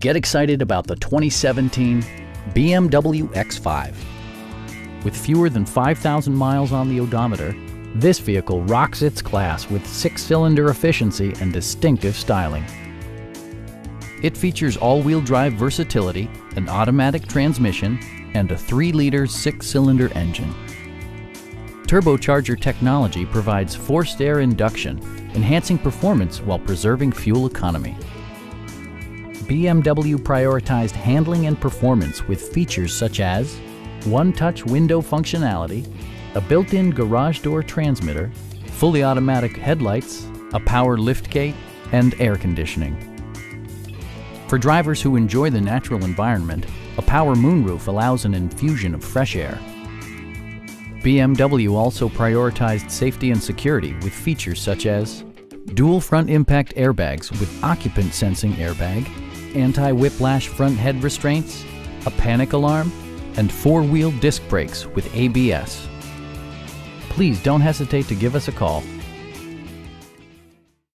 Get excited about the 2017 BMW X5. With fewer than 5,000 miles on the odometer, this vehicle rocks its class with six-cylinder efficiency and distinctive styling. It features all-wheel drive versatility, an automatic transmission, and a 3-liter six-cylinder engine. Turbocharger technology provides forced air induction, enhancing performance while preserving fuel economy. BMW prioritized handling and performance with features such as one-touch window functionality, a built-in garage door transmitter, fully automatic headlights, a power liftgate, and air conditioning. For drivers who enjoy the natural environment, a power moonroof allows an infusion of fresh air. BMW also prioritized safety and security with features such as dual front impact airbags with occupant sensing airbag, anti-whiplash front head restraints, a panic alarm, and four-wheel disc brakes with ABS. Please don't hesitate to give us a call